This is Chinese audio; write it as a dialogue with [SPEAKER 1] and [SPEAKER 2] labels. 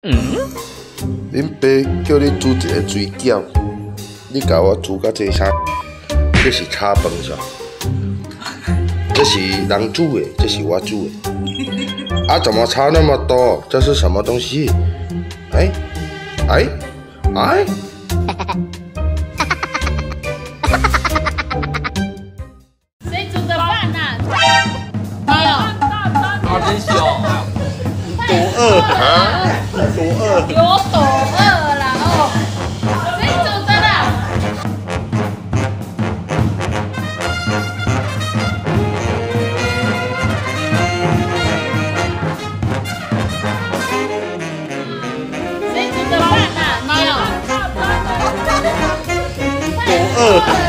[SPEAKER 1] 恁
[SPEAKER 2] 爸叫你煮一个水饺，你甲我煮甲这啥？这是炒饭是吧？这是人煮的，这是我煮的。啊，怎么差那么多？这是什么东西？哎，哎，哎！
[SPEAKER 3] 谁煮的饭呐？没有。
[SPEAKER 4] 啊，真香！
[SPEAKER 3] 多饿啊？
[SPEAKER 4] 多饿？
[SPEAKER 3] 有多饿啦？哦，你煮的啦？你煮的饭啦？有？多饿？